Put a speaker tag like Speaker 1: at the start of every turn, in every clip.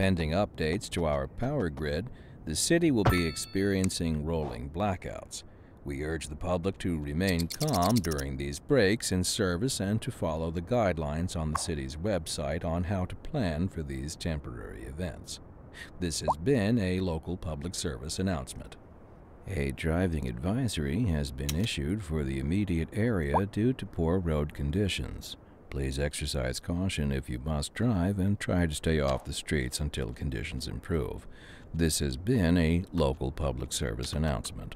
Speaker 1: Pending updates to our power grid, the city will be experiencing rolling blackouts. We urge the public to remain calm during these breaks in service and to follow the guidelines on the city's website on how to plan for these temporary events. This has been a local public service announcement. A driving advisory has been issued for the immediate area due to poor road conditions. Please exercise caution if you must drive and try to stay off the streets until conditions improve. This has been a local public service announcement.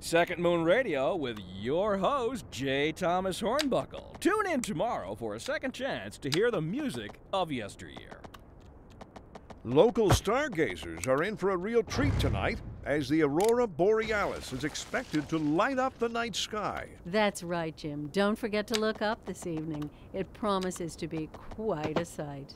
Speaker 2: Second Moon Radio with your host, J. Thomas Hornbuckle. Tune in tomorrow for a second chance to hear the music of yesteryear.
Speaker 3: Local stargazers are in for a real treat tonight as the aurora borealis is expected to light up the night sky.
Speaker 4: That's right, Jim. Don't forget to look up this evening. It promises to be quite a sight.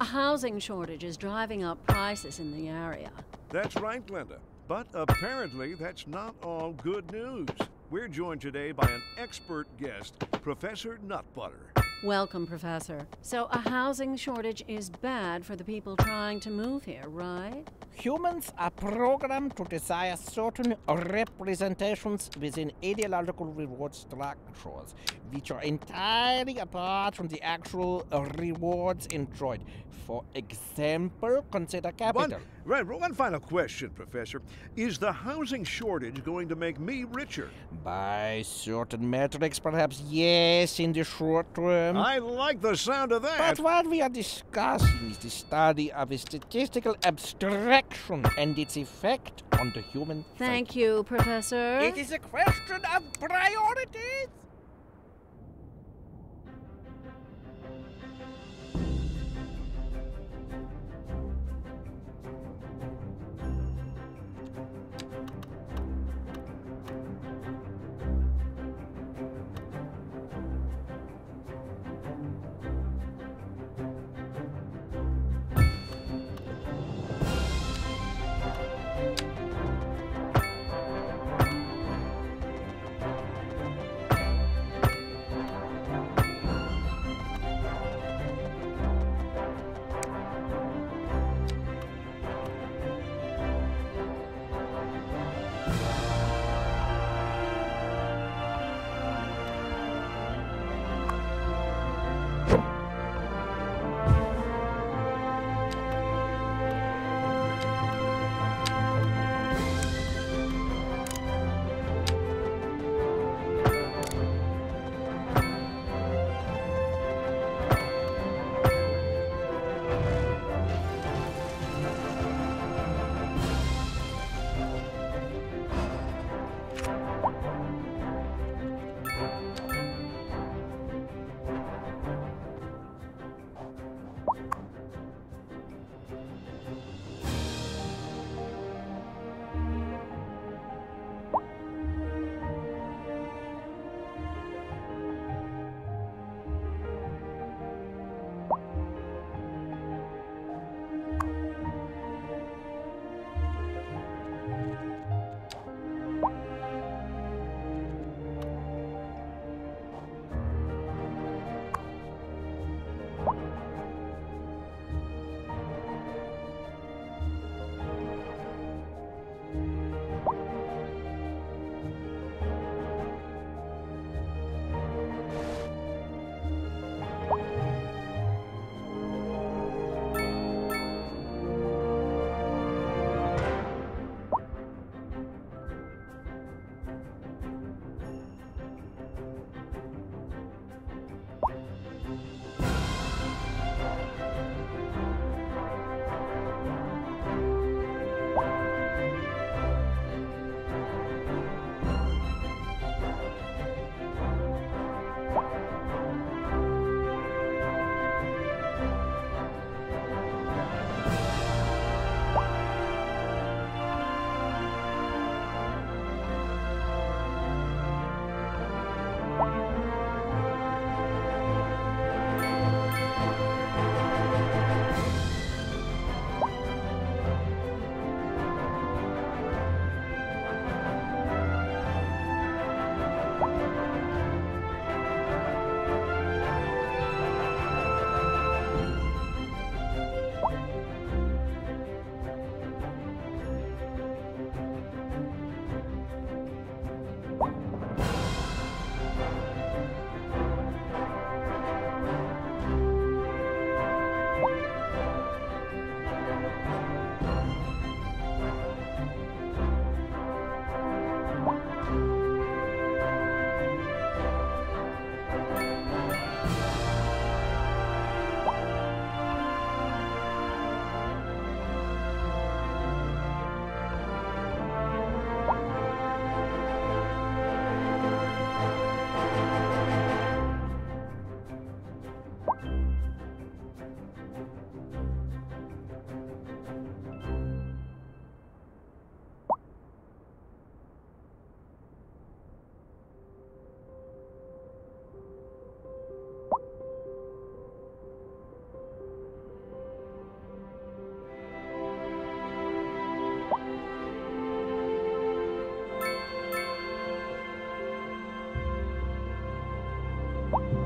Speaker 4: A housing shortage is driving up prices in the area.
Speaker 3: That's right, Glenda. But apparently, that's not all good news. We're joined today by an expert guest, Professor Nutbutter.
Speaker 4: Welcome, Professor. So, a housing shortage is bad for the people trying to move here, right?
Speaker 5: Humans are programmed to desire certain representations within ideological reward structures, which are entirely apart from the actual rewards enjoyed. For example, consider capital.
Speaker 3: One, right, one final question, Professor. Is the housing shortage going to make me richer?
Speaker 5: By certain metrics, perhaps yes, in the short term.
Speaker 3: I like the sound of that.
Speaker 5: But what we are discussing is the study of a statistical abstraction and its effect on the human
Speaker 4: Thank
Speaker 5: psyche.
Speaker 4: you, Professor.
Speaker 5: It is a question of priorities.
Speaker 1: you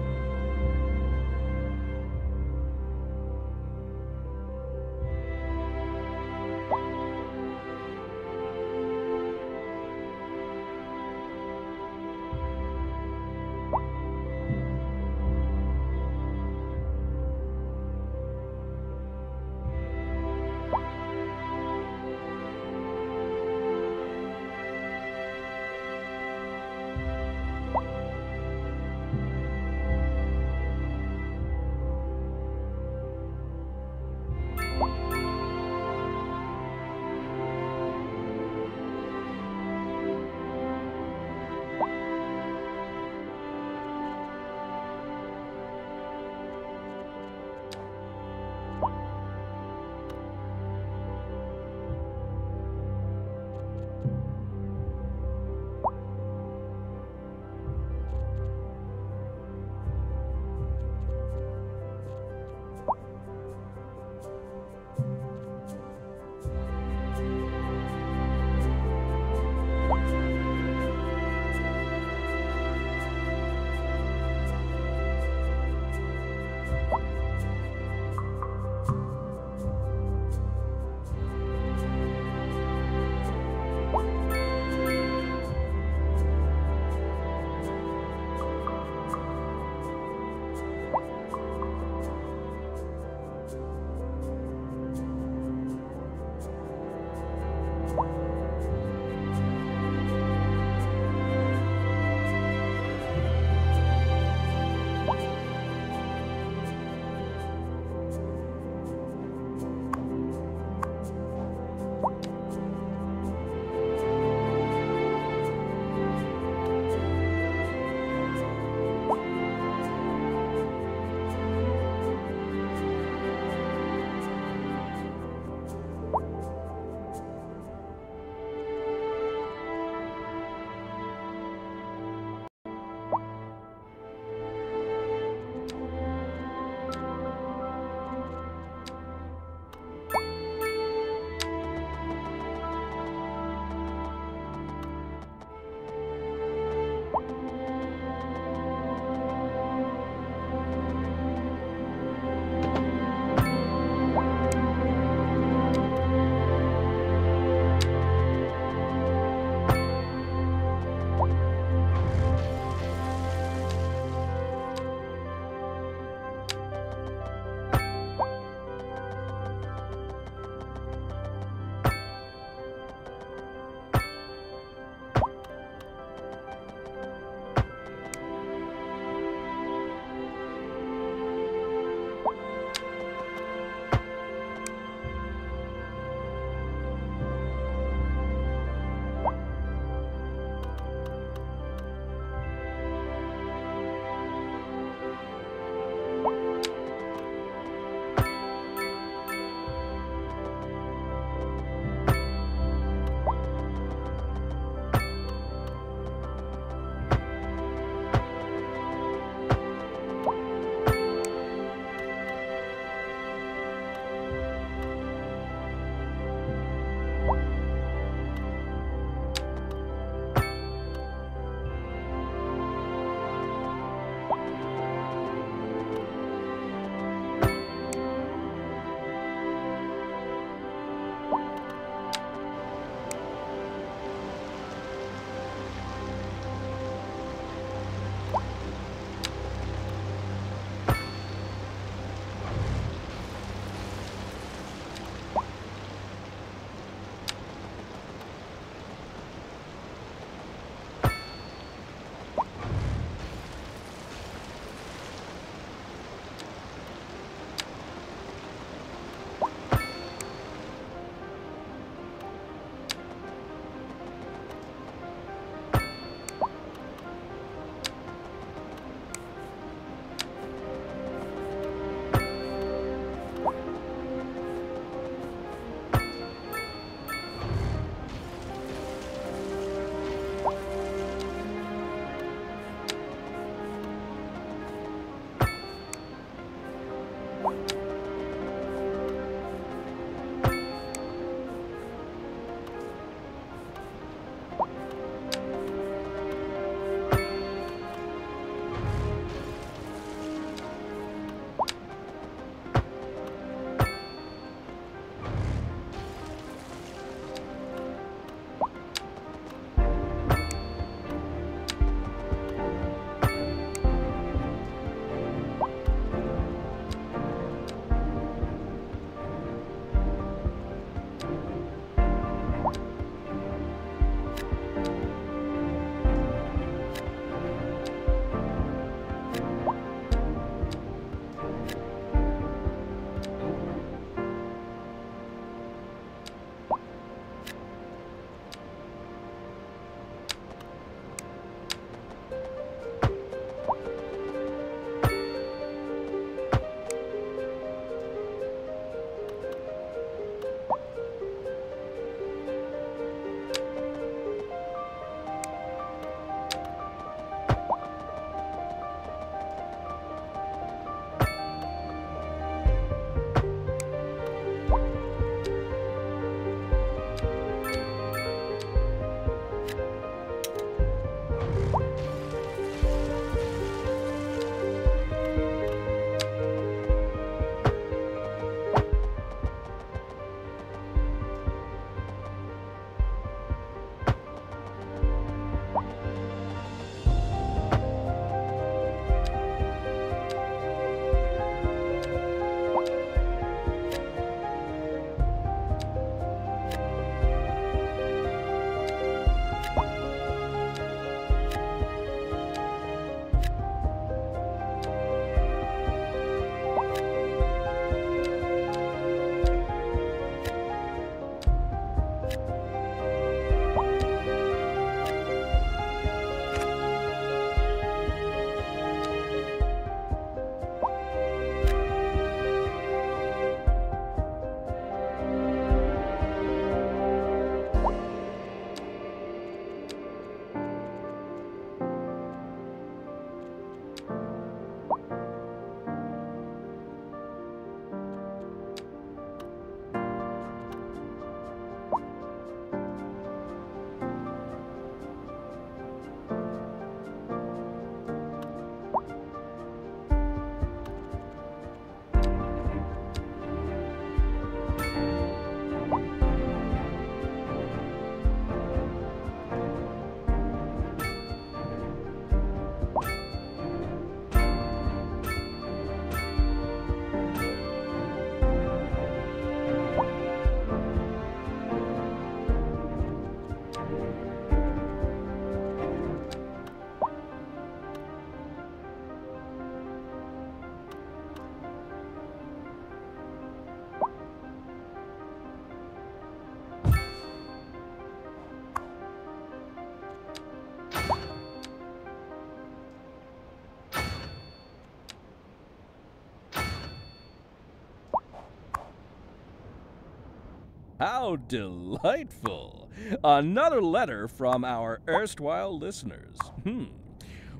Speaker 1: How delightful! Another letter from our erstwhile listeners. Hmm.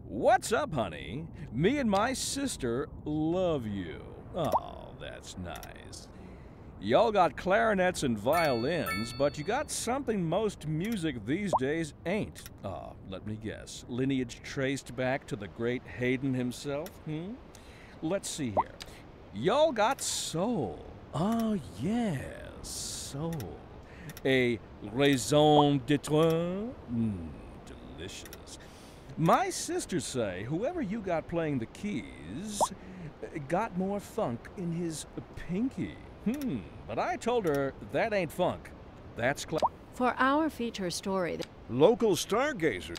Speaker 1: What's up, honey? Me and my sister love you. Oh, that's nice. Y'all got clarinets and violins, but you got something most music these days ain't. Ah, let me guess. Lineage traced back to the great Haydn himself? Hmm? Let's see here. Y'all got soul. Oh, yes, soul. A raison d'etre? Mmm, delicious. My sisters say whoever you got playing the keys uh, got more funk in his pinky. Hmm, but I told her that ain't funk. That's cla-
Speaker 4: For our feature story,
Speaker 3: Local stargazers.